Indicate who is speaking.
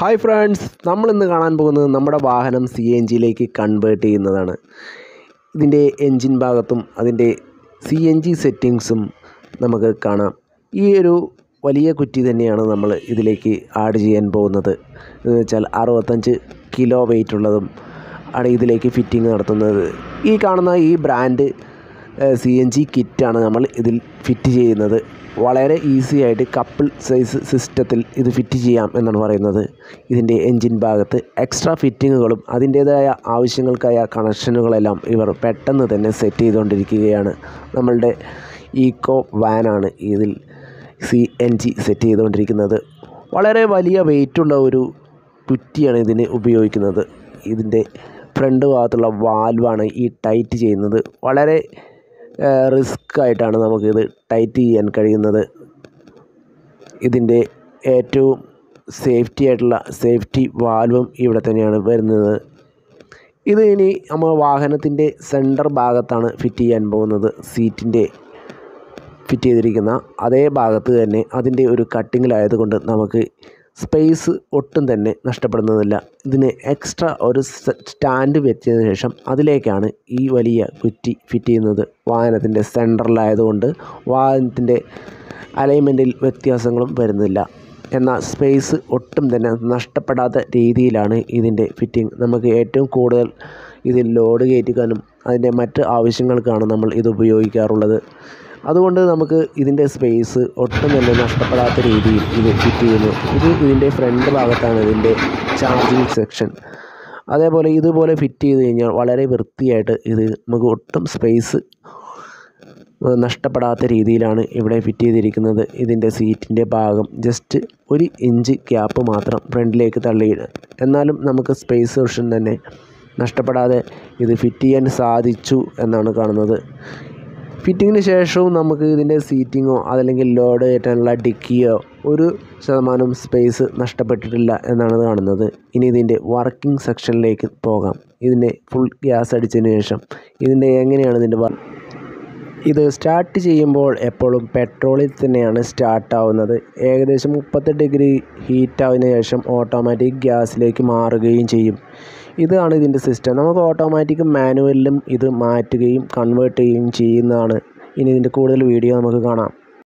Speaker 1: Hi friends നമ്മൾ ഇന്ന് കാണാൻ പോകുന്നത് നമ്മുടെ വാഹനം സി എൻ ജിയിലേക്ക് കൺവേർട്ട് ചെയ്യുന്നതാണ്. ഇതിന്റെ എൻജിൻ ഭാഗത്തും അതിന്റെ സി എൻ ജി സെറ്റിങ്സും നമുക്ക് കാണാം. ഈ ഒരു വലിയ കുറ്റി തന്നെയാണ് നമ്മൾ ഇതിലേക്ക് ആഡ് ചെയ്യാൻ പോകുന്നത്. എന്ന് വെച്ചാൽ അറുപത്തഞ്ച് കിലോ വെയിറ്റ് ഉള്ളതും ആണ് ഇതിലേക്ക് ഫിറ്റിംഗ് നടത്തുന്നത്. ഈ കാണുന്ന ഈ ബ്രാൻഡ് സി എൻ ജി കിറ്റാണ് നമ്മൾ ഇതിൽ ഫിറ്റ് ചെയ്യുന്നത്. വളരെ ഈസി ആയിട്ട് കപ്പിൾ സൈസ് സിസ്റ്റത്തിൽ ഇത് ഫിറ്റ് ചെയ്യാം എന്നാണ് പറയുന്നത്. ഇതിന്റെ എൻജിൻ ഭാഗത്ത് എക്സ്ട്രാ ഫിറ്റിങ്ങുകളും അതിന്റേതായ ആവശ്യങ്ങൾക്കായ കണക്ഷനുകളെല്ലാം ഇവർ പെട്ടെന്ന് തന്നെ സെറ്റ് ചെയ്തുകൊണ്ടിരിക്കുകയാണ്. നമ്മളുടെ ഈക്കോ വാനാണ് ഇതിൽ സി എൻ ജി സെറ്റ് ചെയ്തുകൊണ്ടിരിക്കുന്നത്. വളരെ വലിയ വെയിറ്റുള്ള ഒരു കുറ്റിയാണ് ഇതിന് ഉപയോഗിക്കുന്നത്. ഇതിന്റെ ഫ്രണ്ട് ഭാഗത്തുള്ള വാൽവാണ് ഈ ടൈറ്റ് ചെയ്യുന്നത്. വളരെ റിസ്ക് ആയിട്ടാണ് നമുക്കിത് ടൈറ്റ് ചെയ്യാൻ കഴിയുന്നത്. ഇതിന്റെ ഏറ്റവും സേഫ്റ്റി ആയിട്ടുള്ള സേഫ്റ്റി വാൽവും ഇവിടെ തന്നെയാണ് വരുന്നത്. ഇത് ഇനി നമ്മൾ വാഹനത്തിന്റെ സെന്റർ ഭാഗത്താണ് ഫിറ്റ് ചെയ്യാൻ പോകുന്നത്. സീറ്റിന്റെ ഫിറ്റ് ചെയ്തിരിക്കുന്ന അതേ ഭാഗത്ത് തന്നെ അതിന്റെ ഒരു കട്ടിങ്ങിലായതുകൊണ്ട് നമുക്ക് സ്പേസ് ഒട്ടും തന്നെ നഷ്ടപ്പെടുന്നതല്ല. ഇതിന് എക്സ്ട്രാ ഒരു സ്റ്റാൻഡ് വെച്ചതിന് ശേഷം അതിലേക്കാണ് ഈ വലിയ കുറ്റി ഫിറ്റ് ചെയ്യുന്നത്. വാഹനത്തിന്റെ സെന്ററിലായതുകൊണ്ട് വാഹനത്തിന്റെ അലൈൻമെന്റിൽ വ്യത്യാസങ്ങളും വരുന്നില്ല. എന്നാൽ സ്പേസ് ഒട്ടും തന്നെ നഷ്ടപ്പെടാത്ത രീതിയിലാണ് ഇതിന്റെ ഫിറ്റിംഗ് നമുക്ക് ഏറ്റവും കൂടുതൽ ഇതിൽ ലോഡ് കയറ്റിക്കാനും അതിന്റെ മറ്റ് ആവശ്യങ്ങൾക്കാണ് നമ്മൾ ഇത് ഉപയോഗിക്കാറുള്ളത്. അതുകൊണ്ട് നമുക്ക് ഇതിന്റെ സ്പേസ് ഒട്ടും തന്നെ നഷ്ടപ്പെടാത്ത രീതിയിൽ ഇത് ഫിറ്റ് ചെയ്യുന്നു. ഇത് ഇതിന്റെ ഫ്രണ്ട് ഭാഗത്താണ് ഇതിന്റെ ചാർജിങ് സെക്ഷൻ അതേപോലെ ഇതുപോലെ ഫിറ്റ് ചെയ്ത് കഴിഞ്ഞാൽ വളരെ വൃത്തിയായിട്ട് ഇത് നമുക്ക് ഒട്ടും സ്പേസ് നഷ്ടപ്പെടാത്ത രീതിയിലാണ് ഇവിടെ ഫിറ്റ് ചെയ്തിരിക്കുന്നത്. ഇതിന്റെ സീറ്റിന്റെ ഭാഗം. ജസ്റ്റ് ഒരു ഇഞ്ച് ഗ്യാപ്പ് മാത്രം ഫ്രണ്ടിലേക്ക് തള്ളിയിട്. എന്നാലും നമുക്ക് സ്പേസ് ഓപ്ഷൻ തന്നെ നഷ്ടപ്പെടാതെ ഇത് ഫിറ്റ് ചെയ്യാൻ സാധിച്ചു എന്നാണ് കാണുന്നത്. ഫിറ്റിങ്ങിന് ശേഷവും നമുക്ക് ഇതിന്റെ സീറ്റിങ്ങോ അതല്ലെങ്കിൽ ലോഡ് കയറ്റാനുള്ള ഡിക്കിയോ ഒരു ശതമാനം സ്പേസ് നഷ്ടപ്പെട്ടിട്ടില്ല എന്നാണ് കാണുന്നത്. ഇനി ഇതിന്റെ വർക്കിംഗ് സെക്ഷനിലേക്ക് പോകാം. ഇതിന്റെ ഫുൾ ഗ്യാസ് അടിച്ചതിന് ശേഷം ഇതിന്റെ എങ്ങനെയാണ് ഇതിന്റെ ഇത് സ്റ്റാർട്ട് ചെയ്യുമ്പോൾ എപ്പോഴും പെട്രോളിൽ തന്നെയാണ് സ്റ്റാർട്ട് ആവുന്നത്. ഏകദേശം മുപ്പത്തെട്ട് ഡിഗ്രി ഹീറ്റ് ആയതിനു ശേഷം ഓട്ടോമാറ്റിക് ഗ്യാസിലേക്ക് മാറുകയും ചെയ്യും. ഇതാണ് ഇതിന്റെ സിസ്റ്റം. നമുക്ക് ഓട്ടോമാറ്റിക് മാനുവലിലും ഇത് മാറ്റുകയും കൺവേർട്ട് ചെയ്യുകയും ചെയ്യുന്നതാണ്. ഇനി ഇതിന്റെ കൂടുതൽ വീഡിയോ നമുക്ക് കാണാം.